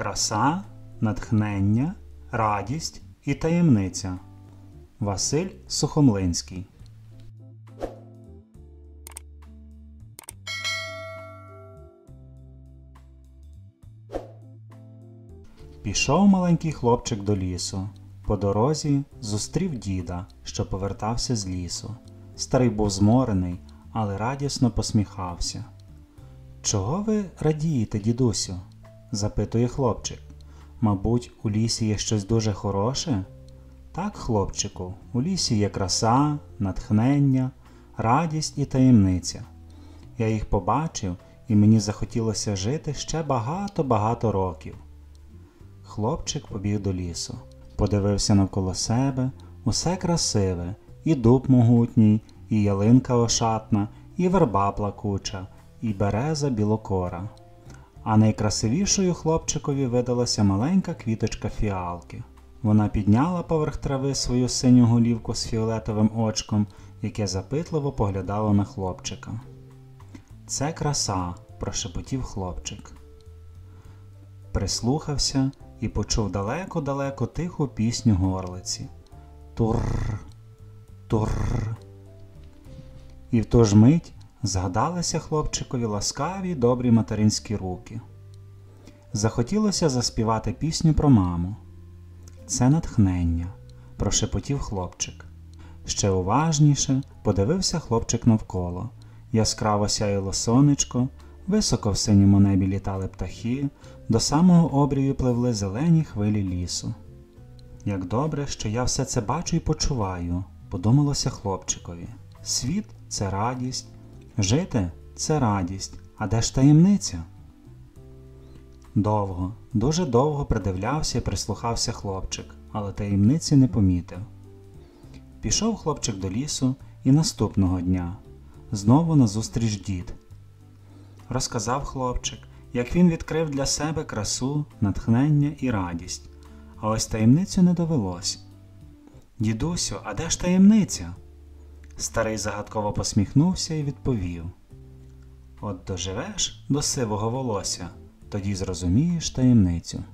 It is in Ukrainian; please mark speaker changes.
Speaker 1: Краса, натхнення, радість і таємниця. Василь Сухомлинський. Пішов маленький хлопчик до лісу. По дорозі зустрів діда, що повертався з лісу. Старий був зморений, але радісно посміхався. Чого ви радієте, дідусю? Запитує хлопчик. Мабуть, у лісі є щось дуже хороше? Так, хлопчику, у лісі є краса, натхнення, радість і таємниця. Я їх побачив, і мені захотілося жити ще багато-багато років. Хлопчик побіг до лісу, подивився навколо себе, усе красиве, і дуб могутній, і ялинка ошатна, і верба плакуча, і береза білокора. А найкрасивішою хлопчикові видалася маленька квіточка фіалки. Вона підняла поверх трави свою синю голівку з фіолетовим очком, яке запитливо поглядало на хлопчика. Це краса, прошепотів хлопчик. Прислухався і почув далеко-далеко тиху пісню горлиці. Турр, турр. І в ту ж мить згадалися хлопчикові ласкаві добрі материнські руки. Захотілося заспівати пісню про маму. Це натхнення, прошепотів хлопчик. Ще уважніше подивився хлопчик навколо. Яскраво сяяло сонечко, високо в синьому небі літали птахи, до самого обрію пливли зелені хвилі лісу. Як добре, що я все це бачу і почуваю, подумалося хлопчикові. Світ це радість, жити це радість, а де ж таємниця? Довго, дуже довго придивлявся і прислухався хлопчик, але таємниці не помітив. Пішов хлопчик до лісу і наступного дня знову назустріч дід. Розказав хлопчик, як він відкрив для себе красу, натхнення і радість, а ось таємницю не довелось. Дідусю, а де ж таємниця? Старий загадково посміхнувся і відповів: От доживеш до сивого волосся, тоді зрозумієш таємницю.